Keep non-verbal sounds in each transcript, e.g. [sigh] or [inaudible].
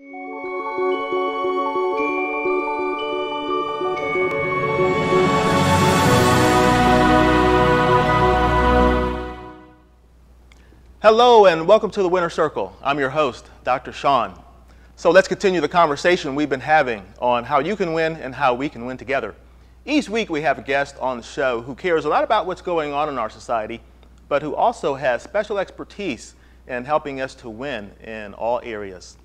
Hello and welcome to the Winner's Circle. I'm your host, Dr. Sean. So let's continue the conversation we've been having on how you can win and how we can win together. Each week we have a guest on the show who cares a lot about what's going on in our society, but who also has special expertise in helping us to win in all areas.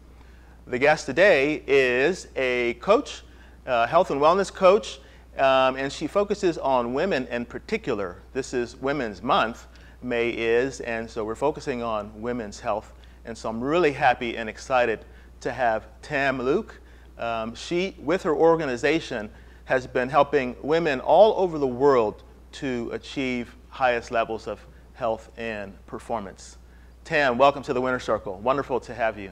The guest today is a coach, a health and wellness coach, um, and she focuses on women in particular. This is Women's Month. May is, and so we're focusing on women's health. And so I'm really happy and excited to have Tam Luc. Um, she, with her organization, has been helping women all over the world to achieve highest levels of health and performance. Tam, welcome to the Winner's Circle. Wonderful to have you.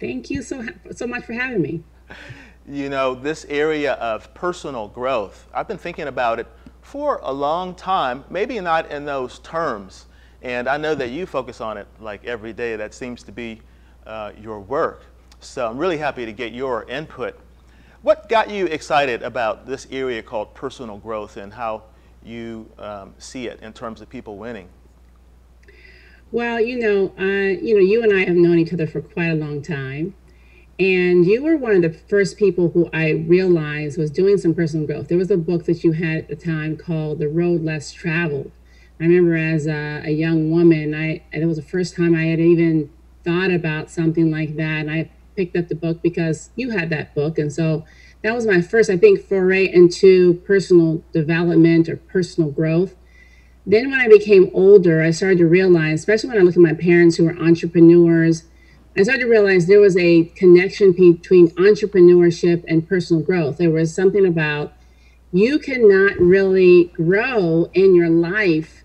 Thank you so, so much for having me. You know, this area of personal growth, I've been thinking about it for a long time, maybe not in those terms. And I know that you focus on it like every day. That seems to be uh, your work. So I'm really happy to get your input. What got you excited about this area called personal growth and how you um, see it in terms of people winning? Well, you know, uh, you know, you and I have known each other for quite a long time, and you were one of the first people who I realized was doing some personal growth. There was a book that you had at the time called The Road Less Traveled. I remember as a, a young woman, I it was the first time I had even thought about something like that. And I picked up the book because you had that book. And so that was my first, I think, foray into personal development or personal growth. Then when I became older, I started to realize, especially when I look at my parents who were entrepreneurs, I started to realize there was a connection between entrepreneurship and personal growth. There was something about you cannot really grow in your life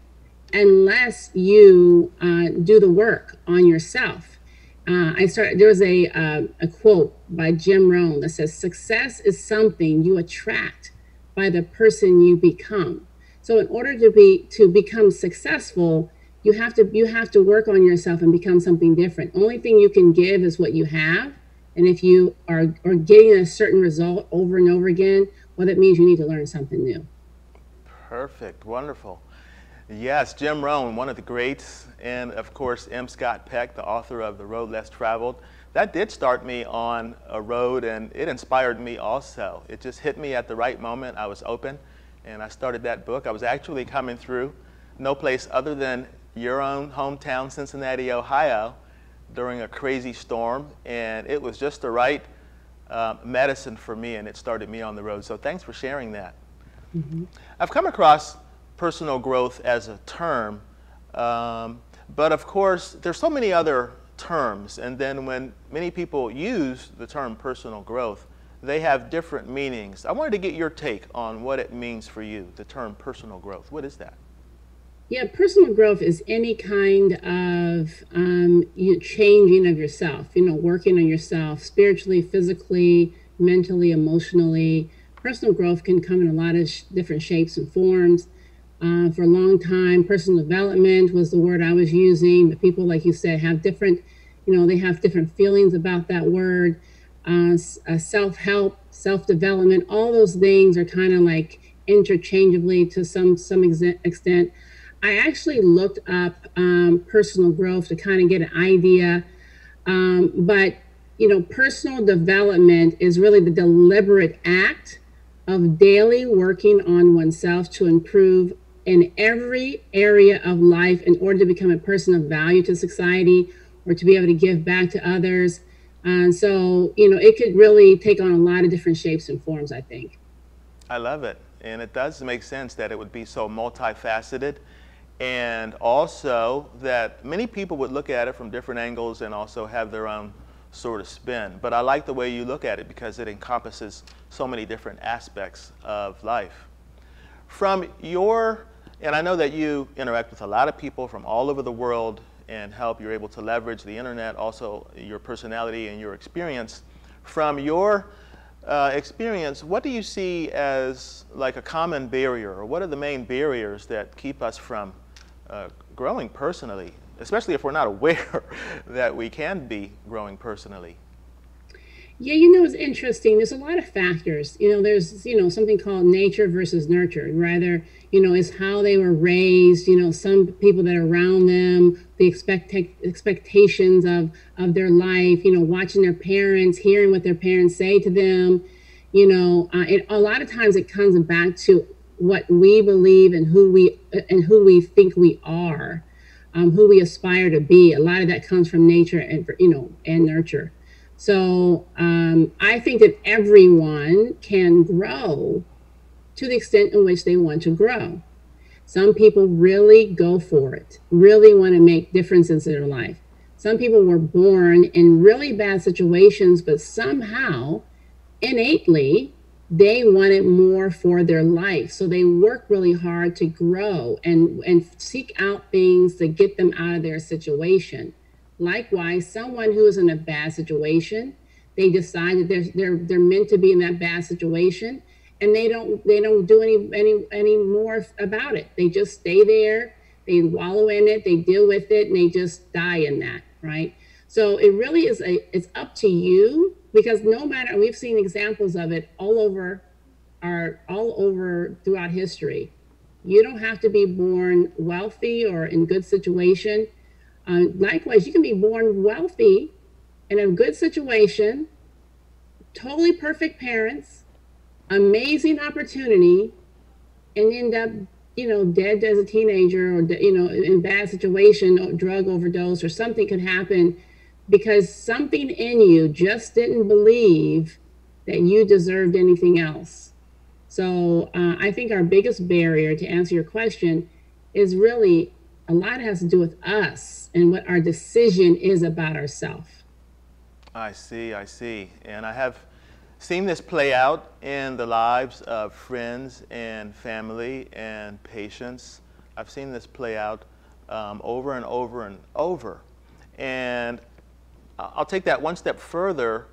unless you uh, do the work on yourself. Uh, I started. There was a uh, a quote by Jim Rohn that says, "Success is something you attract by the person you become." So, in order to be to become successful, you have to you have to work on yourself and become something different. Only thing you can give is what you have. And if you are, are getting a certain result over and over again well that means you need to learn something new. Perfect. Wonderful. Yes jim rohn one of the greats and of course m. Scott peck the author of the road less traveled. That did start me on a road and it inspired me also. It just hit me at the right moment. I was open and i started that book i was actually coming through no place other than your own hometown, Cincinnati, Ohio, during a crazy storm, and it was just the right uh, medicine for me, and it started me on the road. So thanks for sharing that. Mm-hmm. I've come across personal growth as a term, um, but of course, there's so many other terms, and then when many people use the term personal growth, they have different meanings. I wanted to get your take on what it means for you, the term personal growth. What is that? Yeah, personal growth is any kind of um, you changing of yourself, you know, working on yourself spiritually, physically, mentally, emotionally. Personal growth can come in a lot of sh- different shapes and forms. Uh, for a long time, personal development was the word I was using, but people, like you said, have different, you know, they have different feelings about that word. Uh, uh, self help, self development, all those things are kind of like interchangeably to some some ex- extent. I actually looked up um, personal growth to kind of get an idea. Um, but, you know, personal development is really the deliberate act of daily working on oneself to improve in every area of life in order to become a person of value to society or to be able to give back to others. And so, you know, it could really take on a lot of different shapes and forms, I think. I love it. And it does make sense that it would be so multifaceted and also that many people would look at it from different angles and also have their own sort of spin. But I like the way you look at it because it encompasses so many different aspects of life. From your, and I know that you interact with a lot of people from all over the world and help, you're able to leverage the internet, also your personality and your experience. From your uh, experience, what do you see as like a common barrier, or what are the main barriers that keep us from uh, growing personally, especially if we're not [laughs] aware that we can be growing personally? Yeah, you know, it's interesting. There's a lot of factors. You know, there's, you know, something called nature versus nurture. Rather, you know, is how they were raised, you know, some people that are around them, the expect expectations of of their life, you know, watching their parents, hearing what their parents say to them. You know, uh, it, a lot of times it comes back to what we believe and who we and who we think we are, um, who we aspire to be. A lot of that comes from nature and you know and nurture. So um, I think that everyone can grow to the extent in which they want to grow. Some people really go for it, really want to make differences in their life. Some people were born in really bad situations, but somehow, innately, they wanted more for their life. So they work really hard to grow and, and seek out things to get them out of their situation. Likewise, someone who is in a bad situation, they decide that they're, they're, they're meant to be in that bad situation and they don't they don't do any any any more about it. They just stay there, they wallow in it, they deal with it, and they just die in that, right? So it really is a it's up to you because no matter we've seen examples of it all over our all over throughout history. You don't have to be born wealthy or in good situation uh, likewise, you can be born wealthy in a good situation, totally perfect parents, amazing opportunity, and end up, you know, dead as a teenager or, you know, in bad situation, or drug overdose or something could happen because something in you just didn't believe that you deserved anything else. So uh, I think our biggest barrier to answer your question is really a lot has to do with us and what our decision is about ourselves. I see, I see. And I have seen this play out in the lives of friends and family and patients. I've seen this play out um, over and over and over. And I'll take that one step further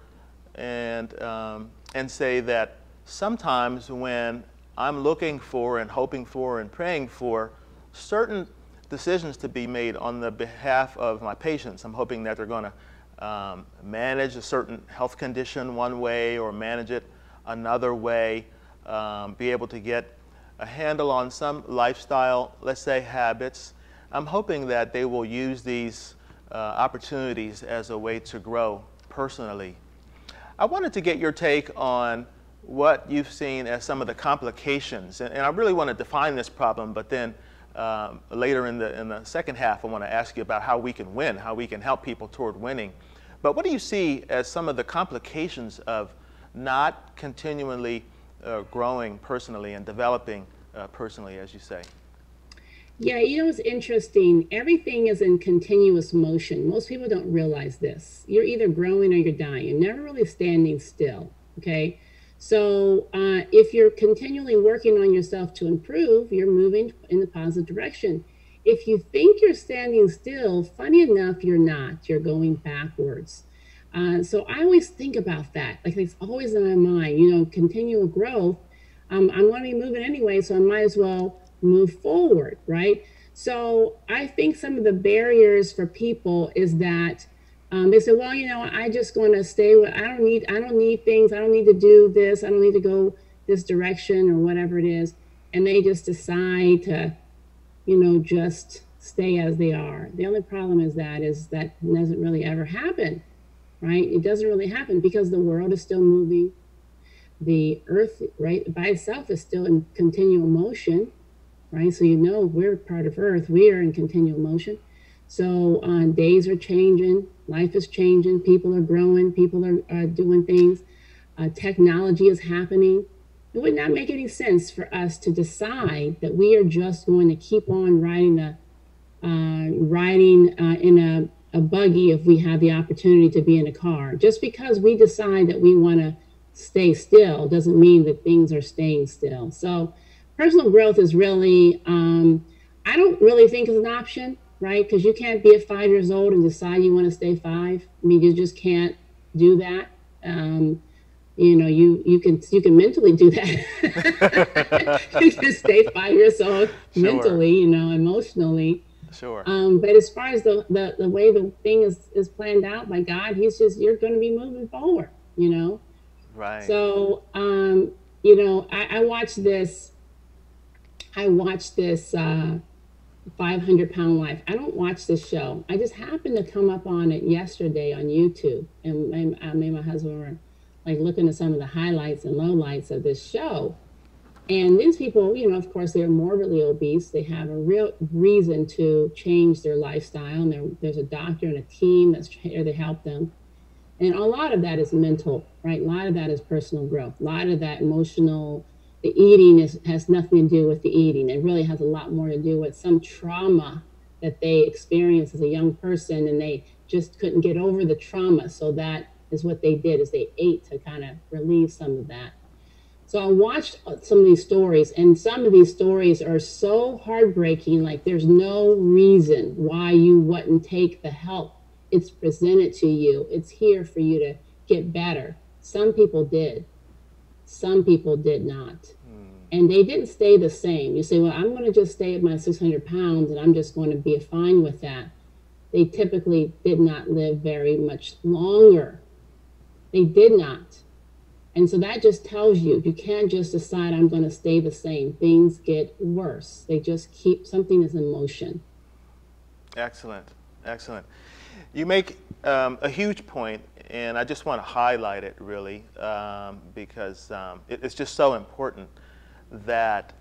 and, um, and say that sometimes when I'm looking for and hoping for and praying for certain decisions to be made on the behalf of my patients. I'm hoping that they're going to um, manage a certain health condition one way or manage it another way, um, be able to get a handle on some lifestyle, let's say habits. I'm hoping that they will use these uh, opportunities as a way to grow personally. I wanted to get your take on what you've seen as some of the complications, and, and I really want to define this problem, but then um, later in the, in the second half, I want to ask you about how we can win, how we can help people toward winning. But what do you see as some of the complications of not continually uh, growing personally and developing uh, personally, as you say? Yeah, you know, it's interesting. Everything is in continuous motion. Most people don't realize this. You're either growing or you're dying. You're never really standing still. Okay. So uh, if you're continually working on yourself to improve, you're moving in the positive direction. If you think you're standing still, funny enough, you're not. You're going backwards. Uh, so I always think about that. Like it's always in my mind, you know, continual growth. Um, I'm going to be moving anyway, so I might as well move forward, right? So I think some of the barriers for people is that um, they said, well, you know, I just want to stay with, I don't need, I don't need things. I don't need to do this. I don't need to go this direction or whatever it is. And they just decide to, you know, just stay as they are. The only problem is that is that doesn't really ever happen, right? It doesn't really happen because the world is still moving. The earth, right, by itself is still in continual motion, right? So you know we're part of earth. We are in continual motion. So uh, days are changing, life is changing, people are growing, people are uh, doing things, uh, technology is happening. It would not make any sense for us to decide that we are just going to keep on riding a uh, riding uh, in a, a buggy if we have the opportunity to be in a car. Just because we decide that we want to stay still doesn't mean that things are staying still. So personal growth is really, um, I don't really think is an option right? Because you can't be at five years old and decide you want to stay five. I mean, you just can't do that. Um, you know, you you can you can mentally do that. [laughs] you can stay five years old sure. mentally, you know, emotionally. Sure. Um, but as far as the, the the way the thing is is planned out by God, He's just you're going to be moving forward. you know? Right. So, um, you know, I, I watched this, I watched this, uh, 500 pound life. I don't watch this show. I just happened to come up on it yesterday on YouTube. And my, I, me and my husband were like looking at some of the highlights and lowlights of this show. And these people, you know, of course, they're morbidly obese. They have a real reason to change their lifestyle. And there's a doctor and a team that's here to help them. And a lot of that is mental, right? A lot of that is personal growth. A lot of that emotional the eating is, has nothing to do with the eating. It really has a lot more to do with some trauma that they experienced as a young person and they just couldn't get over the trauma. So that is what they did is they ate to kind of relieve some of that. So I watched uh, some of these stories and some of these stories are so heartbreaking. Like there's no reason why you wouldn't take the help. It's presented to you. It's here for you to get better. Some people did some people did not. And they didn't stay the same. You say, well, I'm going to just stay at my 600 pounds and I'm just going to be fine with that. They typically did not live very much longer. They did not. And so that just tells you you can't just decide I'm going to stay the same. Things get worse. They just keep something is in motion. Excellent. Excellent. You make um, a huge point and I just want to highlight it really um, because um, it, it's just so important that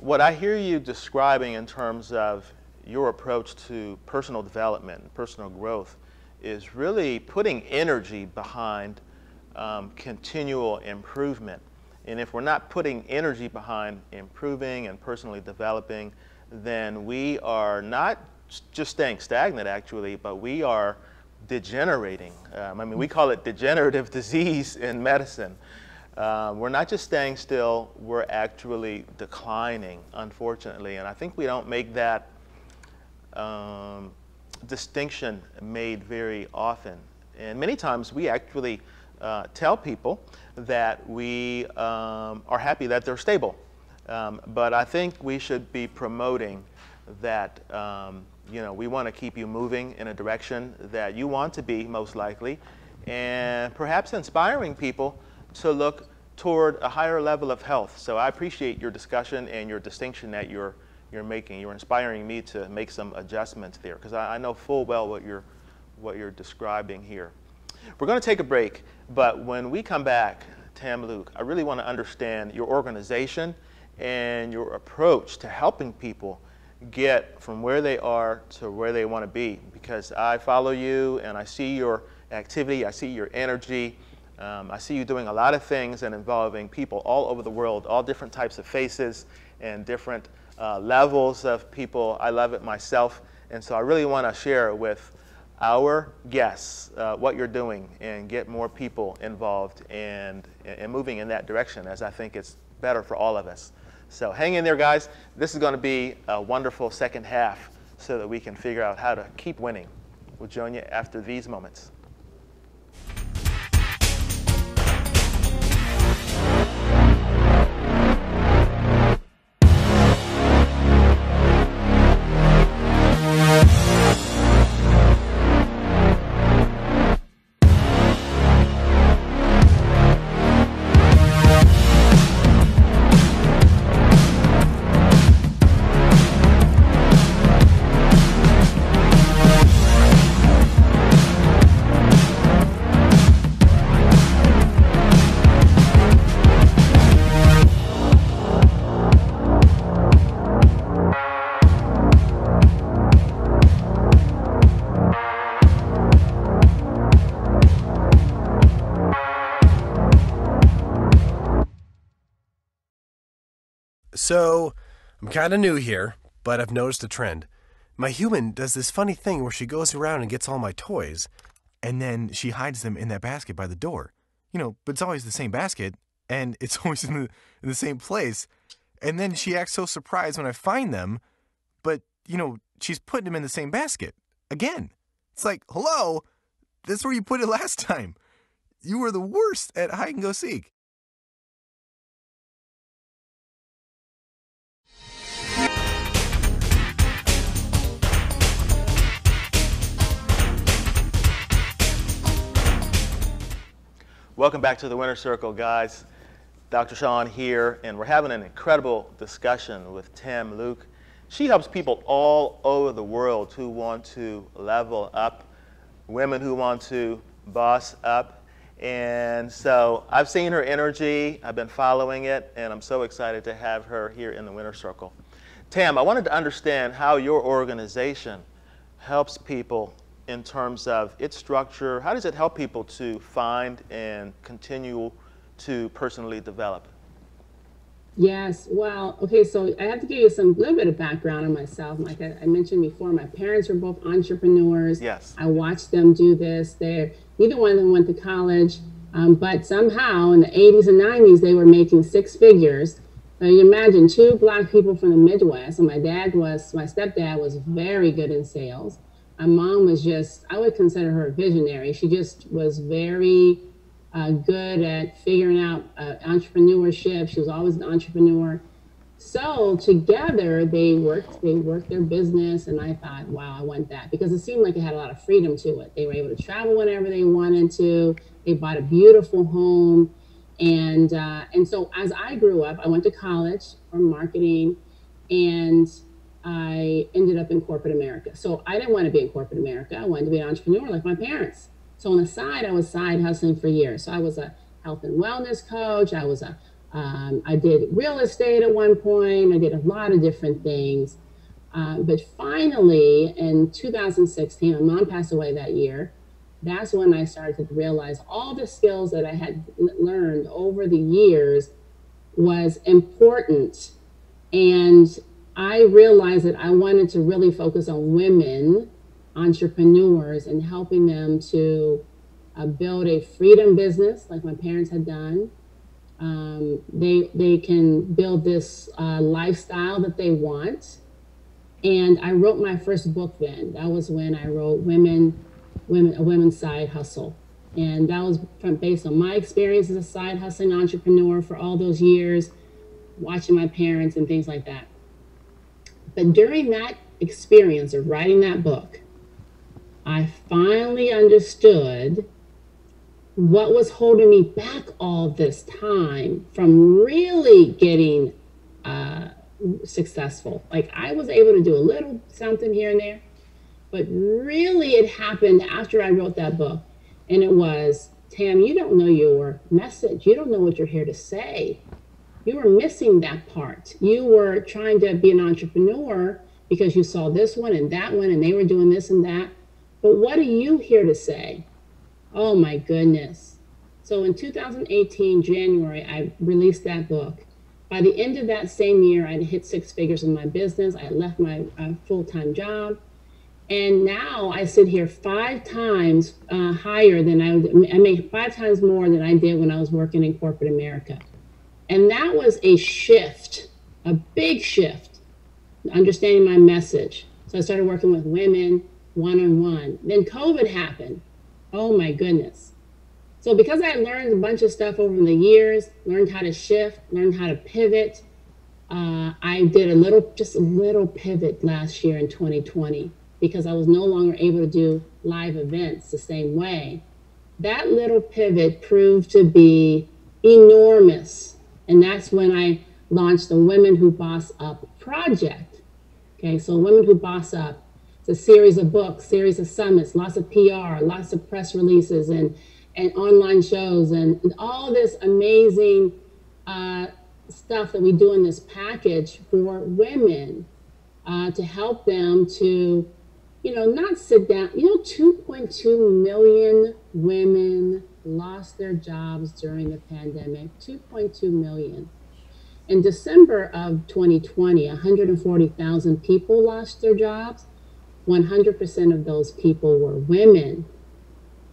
what I hear you describing in terms of your approach to personal development, and personal growth, is really putting energy behind um, continual improvement. And if we're not putting energy behind improving and personally developing, then we are not just staying stagnant actually, but we are degenerating. Um, I mean, we call it degenerative [laughs] disease in medicine. Uh, we're not just staying still, we're actually declining, unfortunately. And I think we don't make that um, distinction made very often. And many times we actually uh, tell people that we um, are happy that they're stable. Um, but I think we should be promoting that um, you know, we want to keep you moving in a direction that you want to be, most likely, and perhaps inspiring people to look toward a higher level of health. So I appreciate your discussion and your distinction that you're, you're making. You're inspiring me to make some adjustments there because I, I know full well what you're, what you're describing here. We're going to take a break, but when we come back, Tam Luc, I really want to understand your organization and your approach to helping people get from where they are to where they want to be because I follow you and I see your activity, I see your energy. Um, I see you doing a lot of things and involving people all over the world, all different types of faces and different uh, levels of people. I love it myself. And so I really want to share with our guests uh, what you're doing and get more people involved and, and moving in that direction as I think it's better for all of us. So hang in there, guys. This is going to be a wonderful second half so that we can figure out how to keep winning. We'll join you after these moments. So, I'm kind of new here, but I've noticed a trend. My human does this funny thing where she goes around and gets all my toys, and then she hides them in that basket by the door. You know, but it's always the same basket, and it's [laughs] always in the, in the same place. And then she acts so surprised when I find them, but, you know, she's putting them in the same basket again. It's like, hello, that's where you put it [laughs] last time. You were the worst at hide and go seek. Welcome back to the Winner's Circle, guys. Dr. Sean here, and we're having an incredible discussion with Tam Luc. She helps people all over the world who want to level up, women who want to boss up. And so I've seen her energy, I've been following it, and I'm so excited to have her here in the Winner's Circle. Tam, I wanted to understand how your organization helps people in terms of its structure? How does it help people to find and continue to personally develop? Yes, well, okay, so I have to give you some little bit of background on myself. Like I, I mentioned before, my parents were both entrepreneurs. Yes. I watched them do this. They're neither one of them went to college, um, but somehow in the 80s and 90s they were making six figures. So you imagine two black people from the Midwest, and my dad was my stepdad was very good in sales my mom was just, I would consider her a visionary. She just was very uh, good at figuring out uh, entrepreneurship. She was always an entrepreneur. So together they worked, they worked their business, and I thought, wow, I want that because it seemed like it had a lot of freedom to it. They were able to travel whenever they wanted to. They bought a beautiful home, and uh, and so as I grew up, I went to college for marketing, and I ended up in corporate America. So I didn't want to be in corporate America. I wanted to be an entrepreneur like my parents. So on the side, I was side hustling for years. So I was a health and wellness coach. I was a, um, I did real estate at one point. I did a lot of different things. Uh, but finally, in 2016, my mom passed away that year. That's when I started to realize all the skills that I had learned over the years was important. And I realized that I wanted to really focus on women entrepreneurs and helping them to uh, build a freedom business like my parents had done. Um, they they can build this uh, lifestyle that they want. And I wrote my first book then. That was when I wrote Women, Women, a Women's Side Hustle. And that was from based on my experience as a side hustling entrepreneur for all those years, watching my parents and things like that. But during that experience of writing that book, I finally understood what was holding me back all this time from really getting uh, successful. Like I was able to do a little something here and there, but really it happened after I wrote that book. And it was, Tam, you don't know your message. You don't know what you're here to say you were missing that part. You were trying to be an entrepreneur because you saw this one and that one and they were doing this and that. But what are you here to say? Oh my goodness. So in 2018, January, I released that book. By the end of that same year, I had hit six figures in my business. I left my uh, full time job. And now I sit here five times uh, higher than I, I make five times more than I did when I was working in corporate America. And that was a shift, a big shift, understanding my message. So I started working with women one on one. Then COVID happened. Oh my goodness. So because I learned a bunch of stuff over the years, learned how to shift, learned how to pivot, uh, I did a little, just a little pivot last year in 2020 because I was no longer able to do live events the same way. That little pivot proved to be enormous and that's when I launched the Women Who Boss Up project. Okay, so Women Who Boss Up, it's a series of books, series of summits, lots of PR, lots of press releases, and and online shows, and, and all this amazing uh, stuff that we do in this package for women uh, to help them to, you know, not sit down. You know, 2.2 million women lost their jobs during the pandemic 2.2 million. In December of 2020, 140,000 people lost their jobs. 100% of those people were women,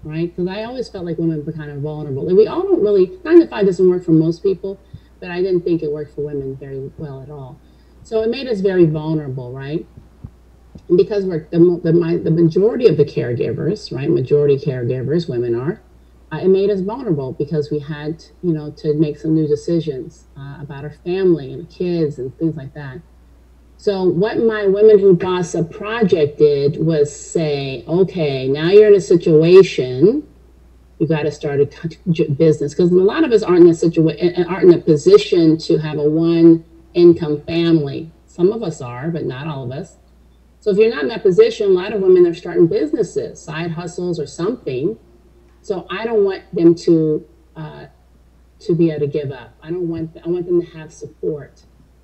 right? Because I always felt like women were kind of vulnerable. And we all don't really, nine to five doesn't work for most people, but I didn't think it worked for women very well at all. So it made us very vulnerable, right? Because we're the, the, my, the majority of the caregivers, right? Majority caregivers, women are, uh, it made us vulnerable because we had, you know, to make some new decisions uh, about our family and kids and things like that. So what my Women Who Boss Up project did was say, okay, now you're in a situation you got to start a business because a lot of us aren't in a situation, aren't in a position to have a one income family. Some of us are, but not all of us. So if you're not in that position, a lot of women are starting businesses, side hustles or something. So I don't want them to uh, to be able to give up. I don't want I want them to have support.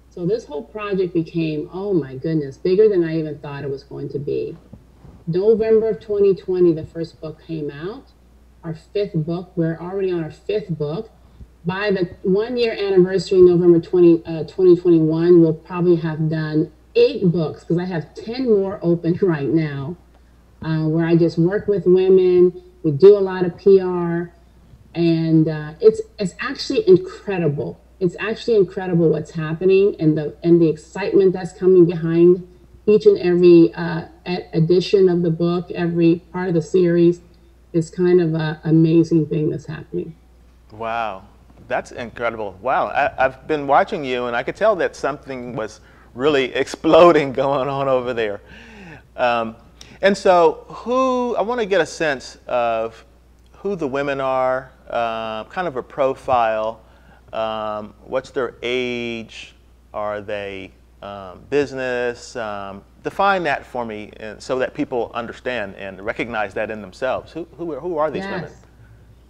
So this whole project became, oh my goodness, bigger than I even thought it was going to be. November of 2020, the first book came out. Our fifth book, we're already on our fifth book. By the one year anniversary, November 20, uh, 2021, we'll probably have done eight books because I have 10 more open [laughs] right now uh, where I just work with women. We do a lot of PR and uh, it's, it's actually incredible it's actually incredible what's happening and the and the excitement that's coming behind each and every uh, edition of the book, every part of the series is kind of an amazing thing that's happening. Wow, that's incredible. Wow, I, have been watching you and I could tell that something was really [laughs] exploding going on over there. Um, and so, who, I want to get a sense of who the women are, uh, kind of a profile um, what's their age? Are they um, business? Um, define that for me and, so that people understand and recognize that in themselves. Who, who, who are these yes. women?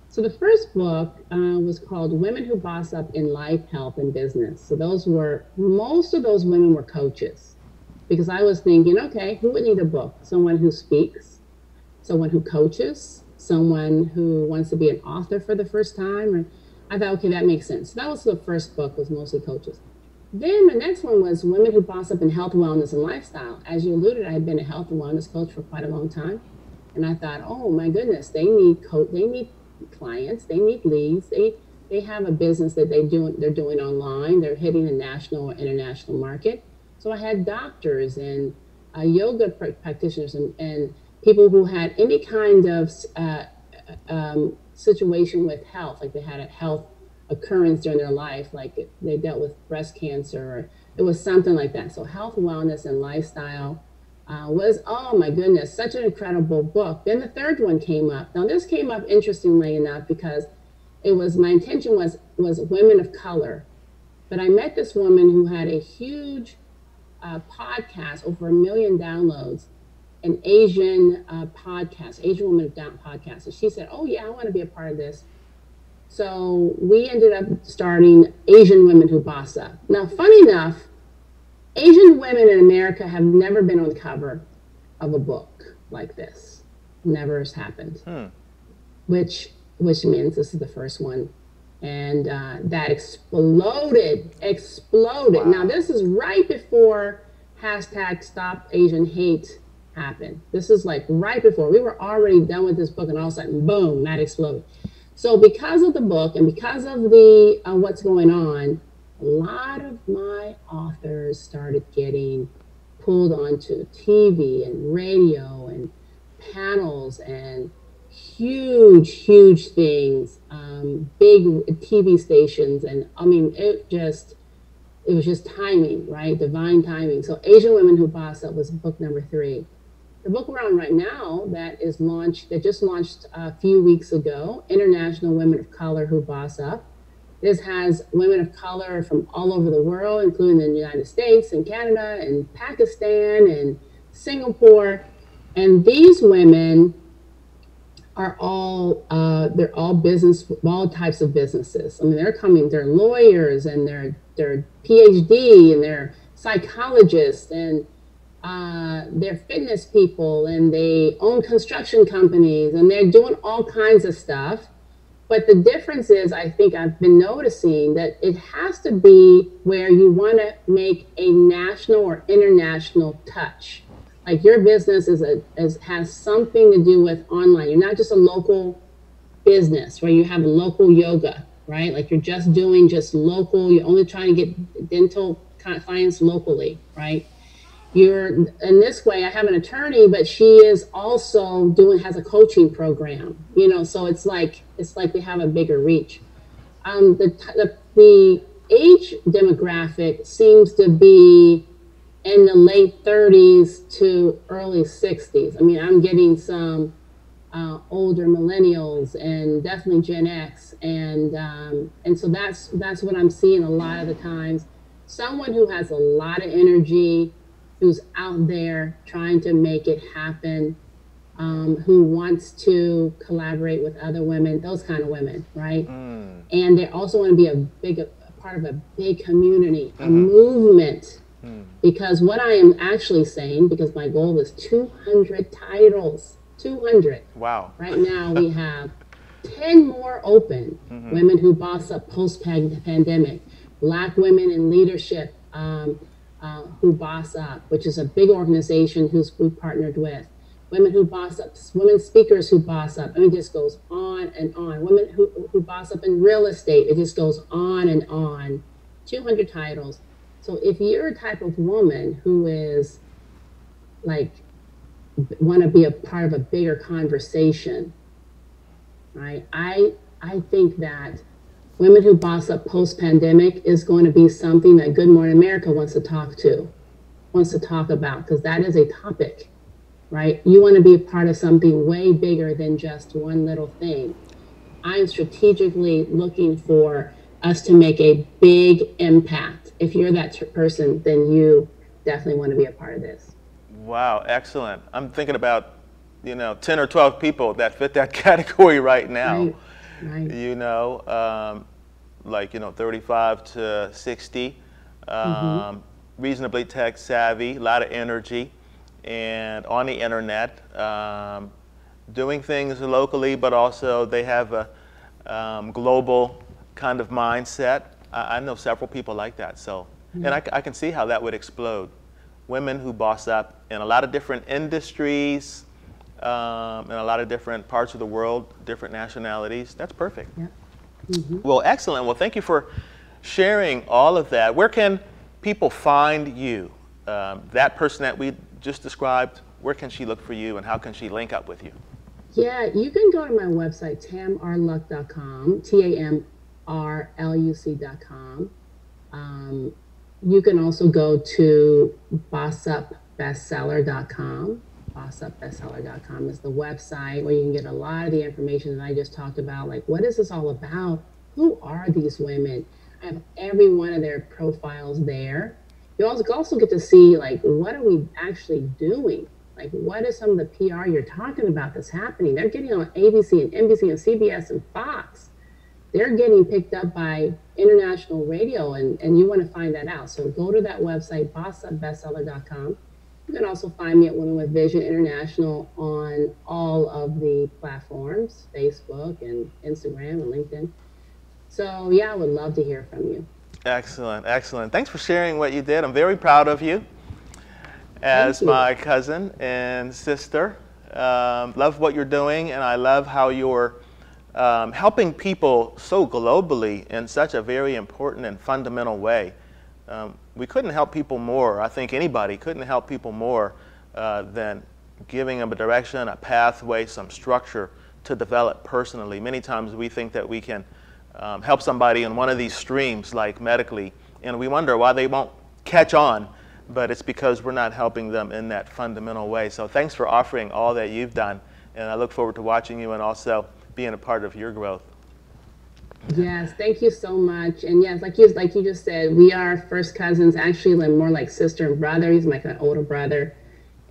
So the first book uh, was called Women Who Boss Up in Life, Health, and Business. So those were, most of those women were coaches because I was thinking, okay, who would need a book? Someone who speaks, someone who coaches, someone who wants to be an author for the first time, or I thought, okay, that makes sense. So that was the first book, was mostly coaches. Then the next one was Women Who Boss Up in Health, Wellness, and Lifestyle. As you alluded, I had been a health and wellness coach for quite a long time. And I thought, oh my goodness, they need co- they need clients, they need leads, they they have a business that they do they're doing online, they're hitting a national or international market. So I had doctors and uh, yoga pr- practitioners and, and people who had any kind of uh, um, situation with health, like they had a health occurrence during their life, like they dealt with breast cancer, or it was something like that. So, health, wellness, and lifestyle uh, was, oh my goodness, such an incredible book. Then the third one came up. Now, this came up interestingly enough because it was my intention was was women of color, but I met this woman who had a huge uh, podcast, over a million downloads, an Asian uh, podcast, Asian Woman of Down podcast. And she said, Oh, yeah, I want to be a part of this. So we ended up starting Asian Women Who Boss Up. Now, funny enough, Asian women in America have never been on the cover of a book like this. Never has happened. Hmm. Which which means this is the first one. And uh, that exploded, exploded. Wow. Now, this is right before hashtag Stop Asian Hate happen. This is like right before we were already done with this book, and all of a sudden, boom, that exploded. So because of the book and because of the uh, what's going on, a lot of my authors started getting pulled onto TV and radio and panels and huge, huge things, um, Um, big TV stations, and I mean, it just it was just timing, right? Divine timing. So Asian Women Who Boss Up was book number three the book we're on right now that is launched that just launched a few weeks ago international women of color who boss up this has women of color from all over the world including the united states and canada and pakistan and singapore and these women are all uh, they're all business all types of businesses i mean they're coming they're lawyers and they're they're phd and they're psychologists and uh, they're fitness people and they own construction companies and they're doing all kinds of stuff. But the difference is, I think I've been noticing that it has to be where you want to make a national or international touch. Like your business is a is, has something to do with online. You're not just a local business where you have local yoga, right? Like you're just doing just local. You're only trying to get dental clients locally, right? you're in this way i have an attorney but she is also doing has a coaching program you know so it's like it's like we have a bigger reach um, the, the, the age demographic seems to be in the late 30s to early 60s i mean i'm getting some uh, older millennials and definitely Gen X, and um, and so that's that's what I'm seeing a lot of the times. Someone who has a lot of energy, who's out there trying to make it happen, um, who wants to collaborate with other women, those kind of women, right? Mm. And they also want to be a big a part of a big community, mm-hmm. a movement. Because what I am actually saying, because my goal is 200 titles 200. Wow. Right now we have 10 more open mm-hmm. women who boss up post pandemic, black women in leadership um, uh, who boss up, which is a big organization who's we partnered with. Women who boss up, women speakers who boss up. I mean, it just goes on and on. Women who, who boss up in real estate. It just goes on and on. 200 titles. So if you're a type of woman who is like want to be a part of a bigger conversation, right? I I think that women who boss up post pandemic is going to be something that Good Morning America wants to talk to, wants to talk about, because that is a topic, right? You want to be a part of something way bigger than just one little thing. I'm strategically looking for us to make a big impact. If you're that person, then you definitely want to be a part of this. Wow, excellent. I'm thinking about, you know, 10 or 12 people that fit that [laughs] category right now. Right. Right. You know, um, like, you know, 35 to 60, um, mm-hmm. reasonably tech savvy, a lot of energy, and on the internet, um, doing things locally, but also they have a um, global kind of mindset. I, I, know several people like that. So, mm-hmm. and I, I can see how that would explode women who boss up in a lot of different industries, um, in a lot of different parts of the world, different nationalities. That's perfect. Yeah. Mm-hmm. Well, excellent. Well, thank you for sharing all of that. Where can people find you? Um, that person that we just described, where can she look for you and how can she link up with you? Yeah, you can go to my website, tamarluc.com, T A M R L U C.com. Um, you can also go to bossupbestseller.com. Bossupbestseller.com is the website where you can get a lot of the information that I just talked about. Like, what is this all about? Who are these women? I have every one of their profiles there. You also also get to see like what are we actually doing? Like, what is some of the PR you're talking about that's happening? They're getting on ABC and NBC and CBS and Fox they're getting picked up by international radio and, and you want to find that out. So go to that website, bossupbestseller.com. You can also find me at Women with Vision International on all of the platforms, Facebook and Instagram and LinkedIn. So yeah, I would love to hear from you. Excellent, excellent. Thanks for sharing what you did. I'm very proud of you as you. my cousin and sister. Um, love what you're doing, and I love how you're um, helping people so globally in such a very important and fundamental way. Um, we couldn't help people more. I think anybody couldn't help people more uh, than giving them a direction, a pathway, some structure to develop personally. Many times we think that we can um, help somebody in one of these streams, like medically, and we wonder why they won't catch on, but it's because we're not helping them in that fundamental way. So thanks for offering all that you've done, and I look forward to watching you and also being a part of your growth. Yes, thank you so much. And yes, like you like you just said, we are first cousins, actually like more like sister and brother. He's like an older brother.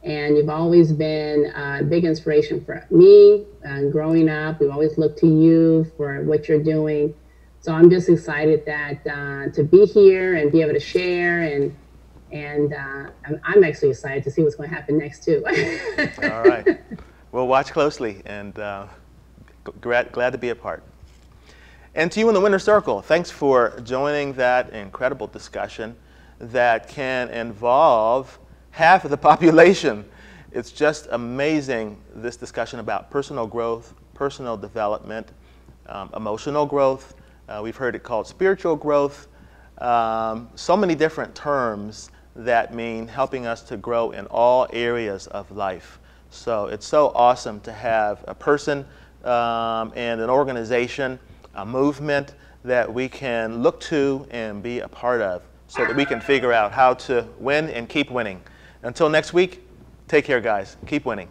And you've always been a big inspiration for me and growing up. We've always looked to you for what you're doing. So I'm just excited that uh, to be here and be able to share and and uh, I'm actually excited to see what's going to happen next too. [laughs] All right, we'll watch closely and. Uh, glad, glad to be a part. And to you in the Winner's Circle, thanks for joining that incredible discussion that can involve half of the [laughs] population. It's just amazing, this discussion about personal growth, personal development, um, emotional growth. Uh, we've heard it called spiritual growth. Um, so many different terms that mean helping us to grow in all areas of life. So it's so awesome to have a person um, and an organization, a movement that we can look to and be a part of so that we can figure out how to win and keep winning. Until next week, take care, guys. Keep winning.